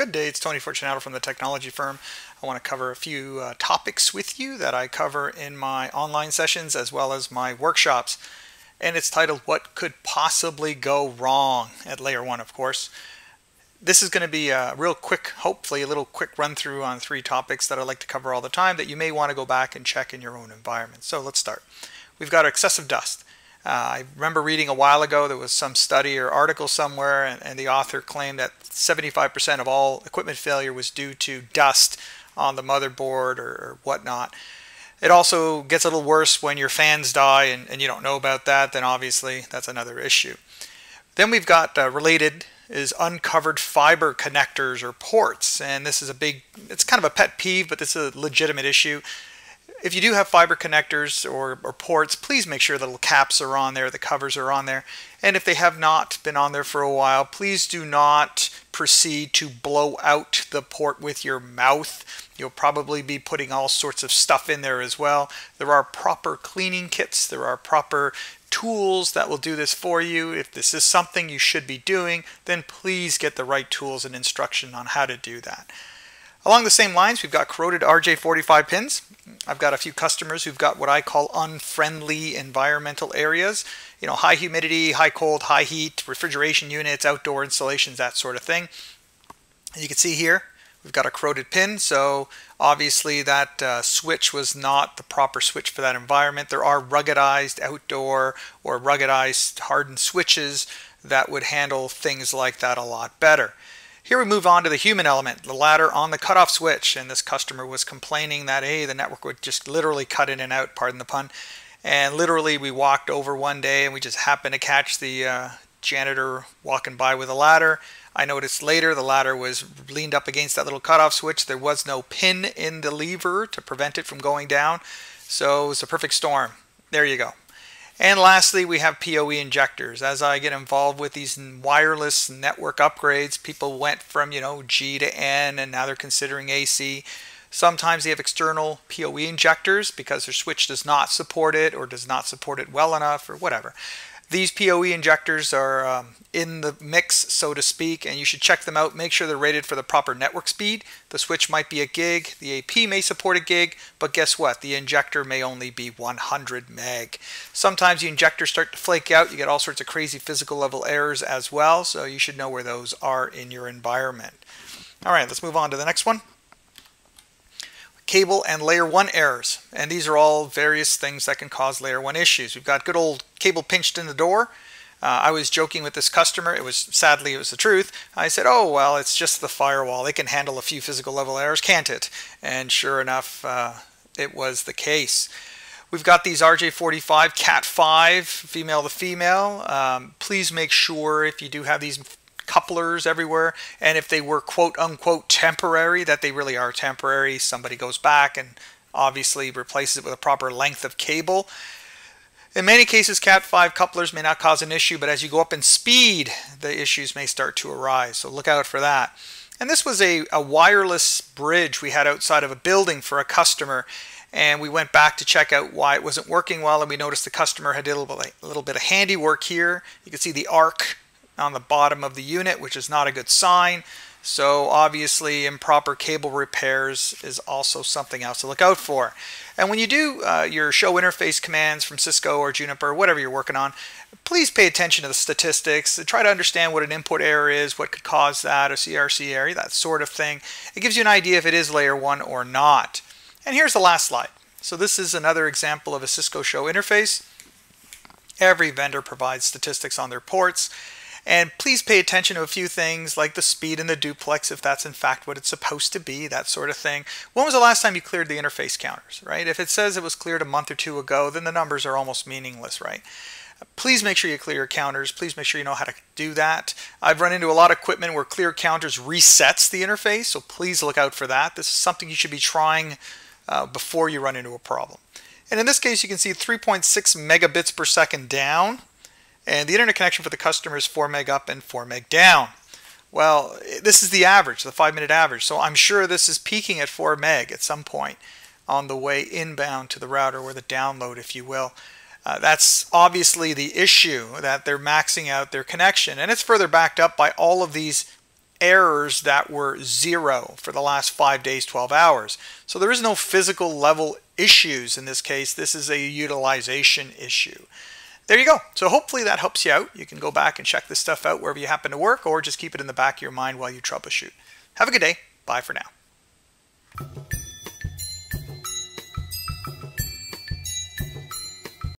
Good day, it's Tony Fortunato from the technology firm. I want to cover a few uh, topics with you that I cover in my online sessions as well as my workshops. And it's titled What Could Possibly Go Wrong at Layer 1, of course. This is going to be a real quick, hopefully a little quick run through on three topics that I like to cover all the time that you may want to go back and check in your own environment. So let's start. We've got excessive dust. Uh, I remember reading a while ago there was some study or article somewhere, and, and the author claimed that 75% of all equipment failure was due to dust on the motherboard or, or, whatnot. It also gets a little worse when your fans die and, and, you don't know about that, then obviously that's another issue. Then we've got uh, related is uncovered fiber connectors or ports, and this is a big, it's kind of a pet peeve, but this is a legitimate issue if you do have fiber connectors or, or, ports, please make sure the little caps are on there, the covers are on there. And if they have not been on there for a while, please do not proceed to blow out the port with your mouth. You'll probably be putting all sorts of stuff in there as well. There are proper cleaning kits, there are proper tools that will do this for you. If this is something you should be doing, then please get the right tools and instruction on how to do that. Along the same lines, we've got corroded RJ45 pins. I've got a few customers who've got what I call unfriendly environmental areas. You know, high humidity, high cold, high heat, refrigeration units, outdoor installations, that sort of thing. And you can see here, we've got a corroded pin. So obviously that uh, switch was not the proper switch for that environment. There are ruggedized outdoor or ruggedized hardened switches that would handle things like that a lot better. Here we move on to the human element, the ladder on the cutoff switch. And this customer was complaining that, hey, the network would just literally cut in and out, pardon the pun. And literally, we walked over one day and we just happened to catch the uh, janitor walking by with a ladder. I noticed later the ladder was leaned up against that little cutoff switch. There was no pin in the lever to prevent it from going down. So it was a perfect storm. There you go. And lastly, we have PoE injectors. As I get involved with these wireless network upgrades, people went from, you know, G to N and now they're considering AC. Sometimes they have external PoE injectors because their switch does not support it or does not support it well enough or whatever. These PoE injectors are um, in the mix, so to speak, and you should check them out. Make sure they're rated for the proper network speed. The switch might be a gig, the AP may support a gig, but guess what? The injector may only be 100 meg. Sometimes the injectors start to flake out. You get all sorts of crazy physical level errors as well, so you should know where those are in your environment. All right, let's move on to the next one cable and layer 1 errors. And these are all various things that can cause layer 1 issues. We've got good old cable pinched in the door. Uh, I was joking with this customer. It was sadly it was the truth. I said, "Oh well, it's just the firewall. It can handle a few physical level errors, can't it?" And sure enough, uh, it was the case. We've got these RJ45 Cat5 female to female. Um, please make sure if you do have these couplers everywhere. And if they were quote unquote temporary, that they really are temporary, somebody goes back and obviously replaces it with a proper length of cable. In many cases, Cat5 couplers may not cause an issue, but as you go up in speed, the issues may start to arise. So look out for that. And this was a, a wireless bridge we had outside of a building for a customer. And we went back to check out why it wasn't working well. And we noticed the customer had a little bit, a little bit of handiwork here. You can see the arc on the bottom of the unit, which is not a good sign. So obviously improper cable repairs is also something else to look out for. And when you do uh, your show interface commands from Cisco or Juniper, whatever you're working on, please pay attention to the statistics. Try to understand what an input error is, what could cause that, a CRC error, that sort of thing. It gives you an idea if it is layer one or not. And here's the last slide. So this is another example of a Cisco show interface. Every vendor provides statistics on their ports. And please pay attention to a few things like the speed and the duplex, if that's in fact what it's supposed to be, that sort of thing. When was the last time you cleared the interface counters, right? If it says it was cleared a month or two ago, then the numbers are almost meaningless, right? Please make sure you clear your counters. Please make sure you know how to do that. I've run into a lot of equipment where clear counters resets the interface, so please look out for that. This is something you should be trying uh, before you run into a problem. And in this case, you can see 3.6 megabits per second down. And the internet connection for the customer is 4 meg up and 4 meg down. Well, this is the average, the five minute average. So I'm sure this is peaking at 4 meg at some point on the way inbound to the router or the download, if you will. Uh, that's obviously the issue that they're maxing out their connection. And it's further backed up by all of these errors that were zero for the last five days, 12 hours. So there is no physical level issues in this case. This is a utilization issue. There you go. So hopefully that helps you out. You can go back and check this stuff out wherever you happen to work or just keep it in the back of your mind while you troubleshoot. Have a good day. Bye for now.